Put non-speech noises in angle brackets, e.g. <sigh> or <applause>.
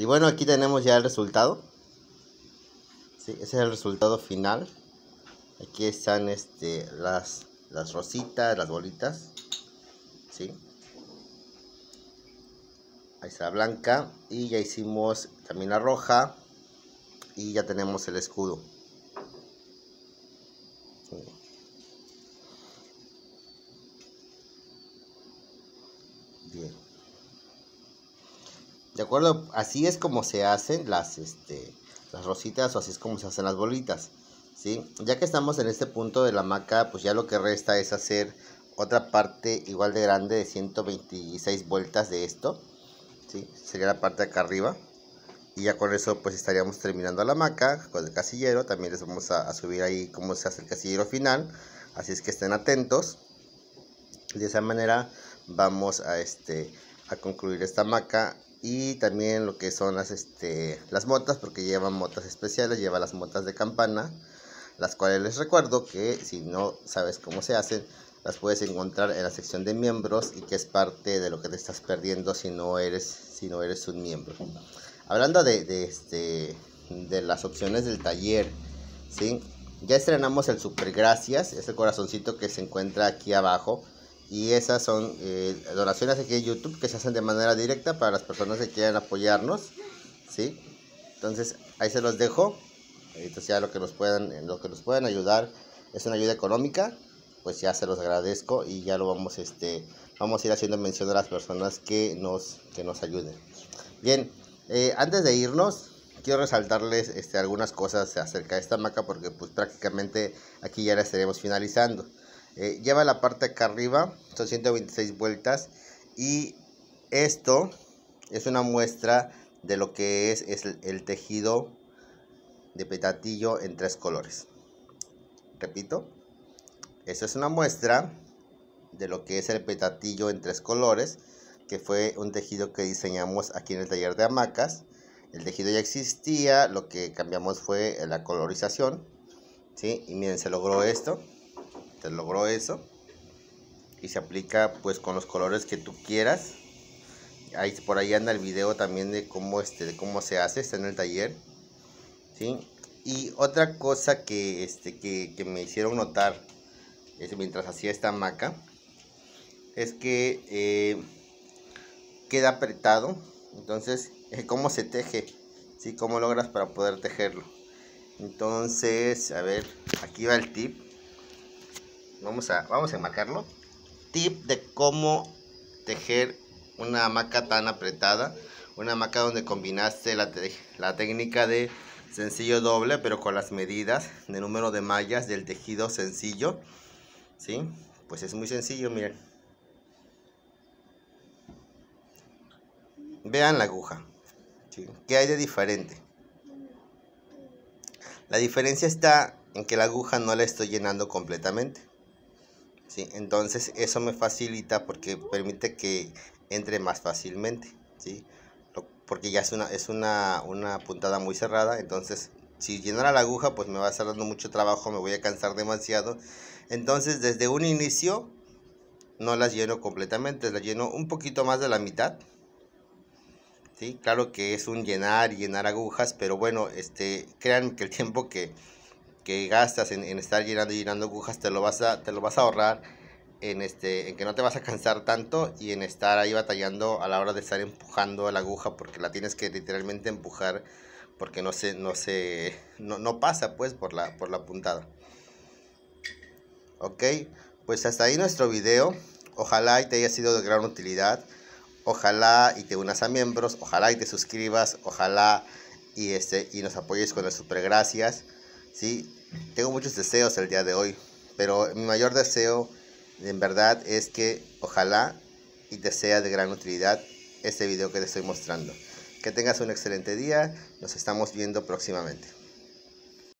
Y bueno, aquí tenemos ya el resultado. Sí, ese es el resultado final. Aquí están este, las, las rositas, las bolitas. ¿Sí? Ahí está la blanca. Y ya hicimos también la roja. Y ya tenemos el escudo. Bien. De acuerdo, así es como se hacen las, este, las rositas o así es como se hacen las bolitas. ¿sí? Ya que estamos en este punto de la maca, pues ya lo que resta es hacer otra parte igual de grande de 126 vueltas de esto. ¿sí? Sería la parte de acá arriba. Y ya con eso pues estaríamos terminando la maca con el casillero. También les vamos a, a subir ahí cómo se hace el casillero final. Así es que estén atentos. De esa manera vamos a, este, a concluir esta maca y también lo que son las, este, las motas, porque llevan motas especiales, lleva las motas de campana, las cuales les recuerdo que si no sabes cómo se hacen, las puedes encontrar en la sección de miembros y que es parte de lo que te estás perdiendo si no eres, si no eres un miembro. Hablando de, de, este, de las opciones del taller, ¿sí? ya estrenamos el Super Gracias, es el corazoncito que se encuentra aquí abajo y esas son eh, donaciones aquí en YouTube que se hacen de manera directa para las personas que quieran apoyarnos, ¿sí? Entonces, ahí se los dejo. Entonces ya lo que nos puedan, lo que nos puedan ayudar es una ayuda económica, pues ya se los agradezco y ya lo vamos, este, vamos a ir haciendo mención a las personas que nos, que nos ayuden. Bien, eh, antes de irnos, quiero resaltarles este, algunas cosas acerca de esta maca porque pues prácticamente aquí ya la estaremos finalizando. Eh, lleva la parte acá arriba, son 126 vueltas y esto es una muestra de lo que es, el, tejido de petatillo en tres colores. Repito, esto es una muestra de lo que es el petatillo en tres colores, que fue un tejido que diseñamos aquí en el taller de hamacas. El tejido ya existía, lo que cambiamos fue la colorización, ¿sí? Y miren, se logró esto te logró eso y se aplica pues con los colores que tú quieras ahí por ahí anda el video también de cómo este de cómo se hace está en el taller ¿sí? y otra cosa que este que, que me hicieron notar es, mientras hacía esta maca es que eh, queda apretado entonces cómo se teje ¿sí? cómo logras para poder tejerlo entonces a ver aquí va el tip Vamos a, vamos a enmarcarlo. Tip de cómo tejer una hamaca tan apretada. Una hamaca donde combinaste la, la técnica de sencillo doble, pero con las medidas de número de mallas del tejido sencillo. ¿Sí? Pues es muy sencillo, miren. Vean la aguja. ¿sí? ¿Qué hay de diferente? La diferencia está en que la aguja no la estoy llenando completamente. ¿Sí? Entonces eso me facilita porque permite que entre más fácilmente, ¿sí? Porque ya es una, es una, una puntada muy cerrada, entonces si llenara la aguja pues me va a estar dando mucho trabajo, me voy a cansar demasiado. Entonces desde un inicio no las lleno completamente, las lleno un poquito más de la mitad. ¿sí? Claro que es un llenar llenar agujas, pero bueno, este, crean que el <laughs> tiempo que, que gastas en, estar llenando y llenando agujas te lo vas a, te lo vas a ahorrar en este en que no te vas a cansar tanto y en estar ahí batallando a la hora de estar empujando la aguja porque la tienes que literalmente empujar porque no se no se no, no pasa pues por la por la puntada. Ok pues hasta ahí nuestro video. Ojalá y te haya sido de gran utilidad. Ojalá y te unas a miembros. Ojalá y te suscribas. Ojalá y este y nos apoyes con las super gracias Sí, tengo muchos deseos el día de hoy, pero mi mayor deseo en verdad es que ojalá y te sea de gran utilidad este video que te estoy mostrando. Que tengas un excelente día, nos estamos viendo próximamente.